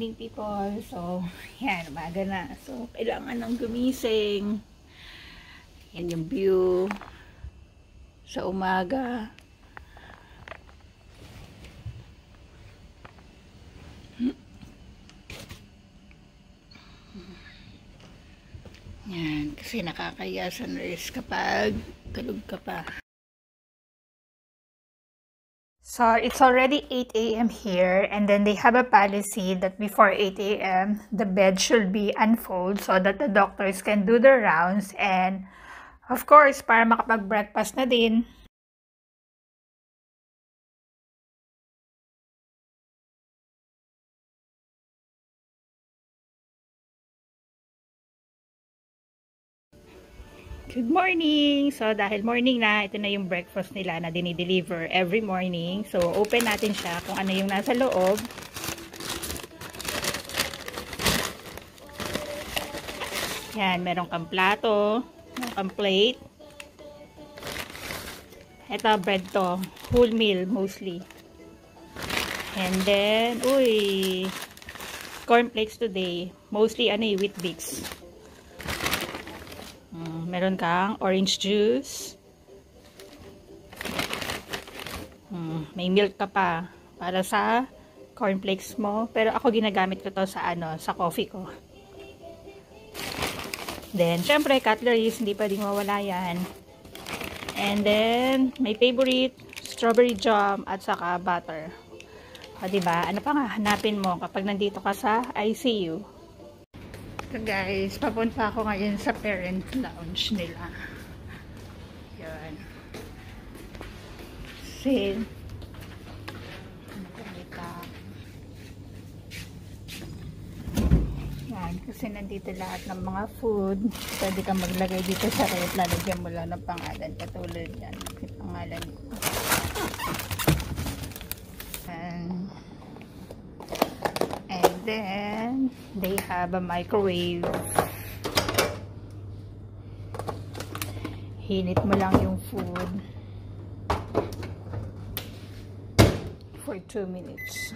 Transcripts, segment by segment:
morning people. So, yan, umaga na. So, kailangan ng gumising. Yan yung view sa umaga. Yan, kasi nakakaya sunrise kapag tulog ka pa. So it's already 8 a.m. here and then they have a policy that before 8 a.m. the bed should be unfolded so that the doctors can do their rounds and of course para makapag-breakfast na din. Good morning! So, dahil morning na, ito na yung breakfast nila na dinideliver every morning. So, open natin siya kung ano yung nasa loob. Yan, meron kang plato, meron kang plate. Ito, bread to. Whole meal, mostly. And then, uy, cornflakes today. Mostly, ano eh, wheat bix meron kang orange juice. Hmm, may milk ka pa para sa cornflakes mo. Pero ako ginagamit ko to sa ano, sa coffee ko. Then, syempre, cutleries, hindi pwedeng mawala yan. And then, my favorite, strawberry jam at saka butter. O, diba? Ano pa nga hanapin mo kapag nandito ka sa ICU? So guys, papunta ako ngayon sa parent lounge nila. Yan. Sin. Yan, kasi nandito lahat ng mga food. Pwede kang maglagay dito sa rep. Lalagyan mo lang ng pangalan. Katulad yan. Yung pangalan ko. And then, they have a microwave. Hinit mo lang yung food for 2 minutes.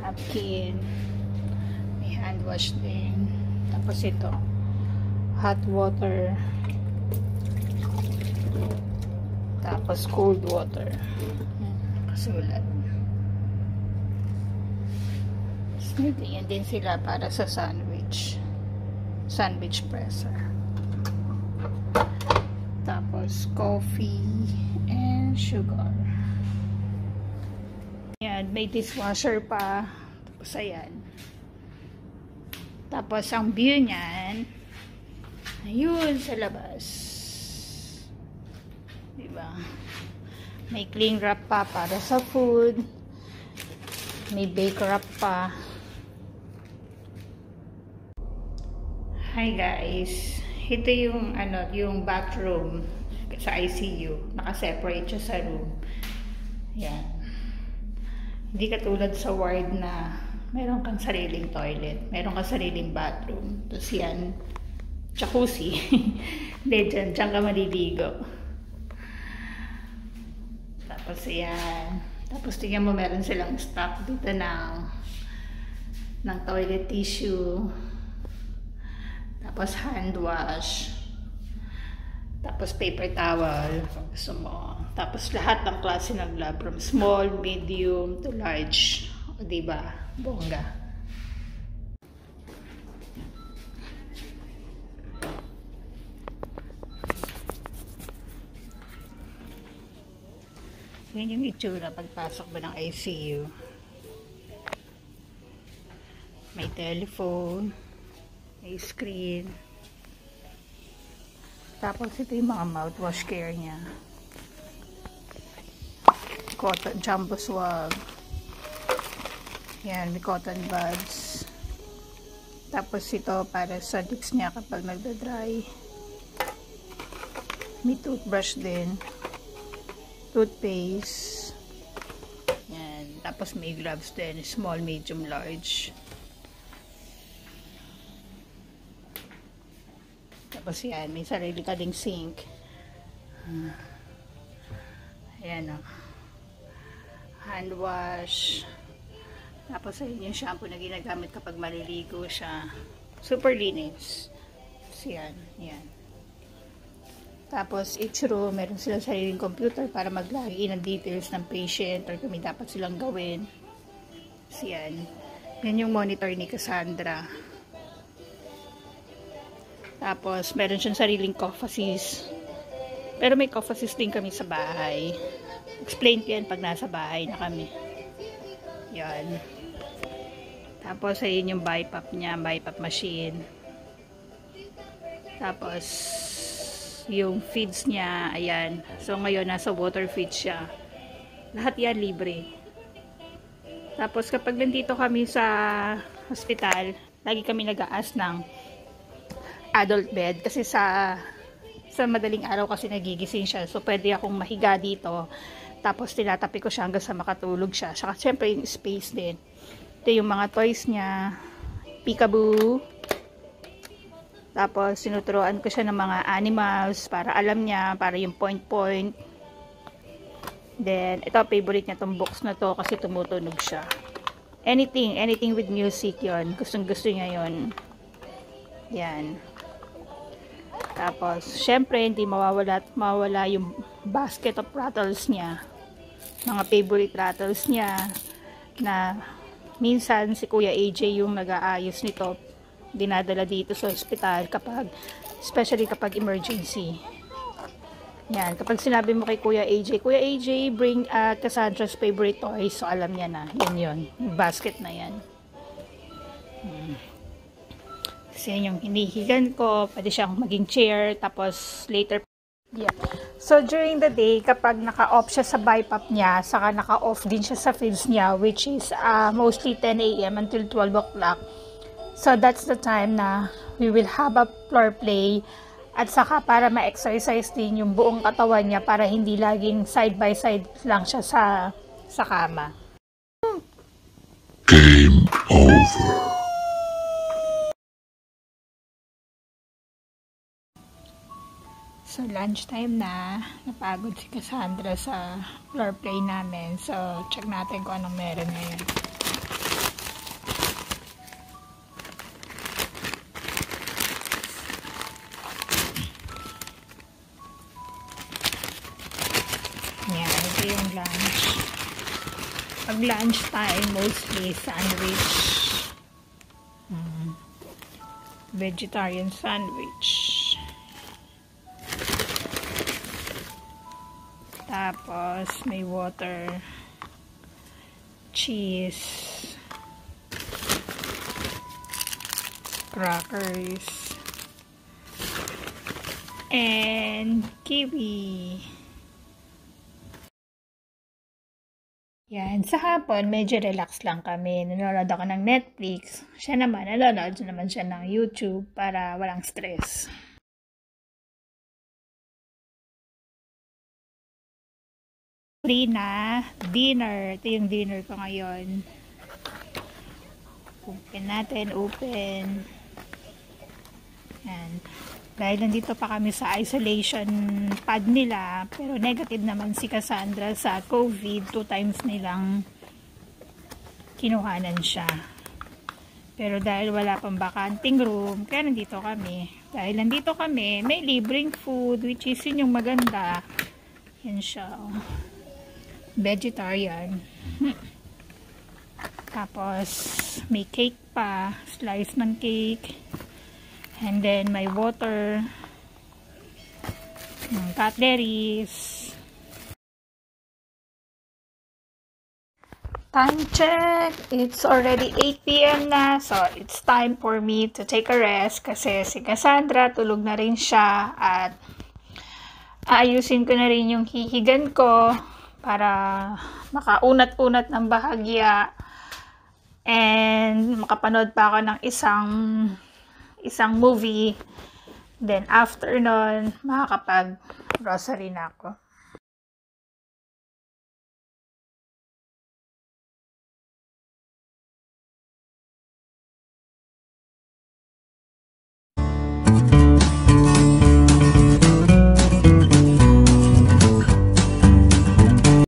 Napkin. May hand wash din. Tapos ito. Hot water. Tapos cold water. Kasulat Ganyan din sila para sa sandwich. Sandwich presser. Tapos, coffee and sugar. Yan, may dishwasher pa. Tapos, ayan. Tapos, ang view niyan, ayun, sa labas. Diba? May cling wrap pa para sa food. May bake wrap pa. Hi guys. Ito yung ano, yung bathroom sa ICU. Naka-separate siya sa room. Yan. Hindi katulad sa ward na meron kang sariling toilet, meron kang sariling bathroom. Tapos yan, jacuzzi. Hindi, dyan, dyan ka maliligo. Tapos yan. Tapos tingnan mo meron silang stock dito ng ng toilet tissue tapos hand wash. Tapos paper towel. Gusto mo. Tapos lahat ng klase ng glove from small, medium to large. O diba? Bongga. Yan yung itsura pagpasok ba ng ICU. May telephone. May screen. Tapos ito yung mga mouthwash care niya. Cotton, jumbo swab. Yan, may cotton buds. Tapos ito para sa lips niya kapag nagda-dry. May toothbrush din. Toothpaste. Yan. Tapos may gloves din. Small, medium, large. Tapos yan, may sarili ka ding sink. Ayan o. Oh. hand wash. Tapos ayun yung shampoo na ginagamit kapag maliligo siya. Super linis. So yan, yan. Tapos each room, meron silang sariling computer para maglagi ng details ng patient or may dapat silang gawin. So yan. Yan yung monitor ni Cassandra. Tapos meron siyang sariling coffees. Pero may coffees din kami sa bahay. Explain ko yan pag nasa bahay na kami. Yan. Tapos, ayun yung BiPAP niya, BiPAP machine. Tapos, yung feeds niya, ayan. So, ngayon, nasa water feed siya. Lahat yan libre. Tapos, kapag nandito kami sa hospital, lagi kami nag-aas ng adult bed. Kasi sa sa madaling araw kasi nagigising siya. So, pwede akong mahiga dito. Tapos, tinatapi ko siya hanggang sa makatulog siya. Saka, syempre, yung space din. Ito yung mga toys niya. Peekaboo. Tapos, sinuturoan ko siya ng mga animals para alam niya, para yung point-point. Then, ito, favorite niya tong box na to kasi tumutunog siya. Anything, anything with music yon Gustong gusto niya yon Yan. Tapos, syempre, hindi mawawala at mawawala yung basket of rattles niya. Mga favorite rattles niya na minsan si Kuya AJ yung nag-aayos nito dinadala dito sa ospital kapag especially kapag emergency yan, kapag sinabi mo kay Kuya AJ Kuya AJ, bring uh, Cassandra's favorite toys so alam niya na, yan yun yung basket na yan hmm. Yan yung hinihigan ko pwede siyang maging chair tapos later Yeah. So, during the day, kapag naka-off siya sa BiPAP niya, saka naka-off din siya sa fields niya, which is uh, mostly 10 a.m. until 12 o'clock. So, that's the time na we will have a floor play at saka para ma-exercise din yung buong katawan niya para hindi laging side by side lang siya sa sa kama. Game over. So, lunchtime na. Napagod si Cassandra sa floor play namin. So, check natin kung anong meron ngayon. Yan, ito yung lunch. Pag lunch time, mostly sandwich. Hmm. Vegetarian sandwich. Tapos, may water, cheese, crackers, and kiwi. Yan. Sa hapon, medyo relax lang kami. Nanonood ako ng Netflix. Siya naman, nanonood naman siya ng YouTube para walang stress. Free na dinner. Ito yung dinner ko ngayon. Open natin, open. Yan. Dahil nandito pa kami sa isolation pad nila, pero negative naman si Cassandra sa COVID. Two times nilang kinuhanan siya. Pero dahil wala pang bakanting room, kaya nandito kami. Dahil nandito kami, may libreng food, which is yun yung maganda. Yan siya. Oh vegetarian. Tapos, may cake pa. Slice ng cake. And then, may water. Cutleries. Time check. It's already 8 p.m. na. So, it's time for me to take a rest. Kasi si Cassandra, tulog na rin siya. At aayusin ko na rin yung hihigan ko para makaunat-unat ng bahagya. And makapanood pa ako ng isang isang movie. Then after nun makakapag grocery na ako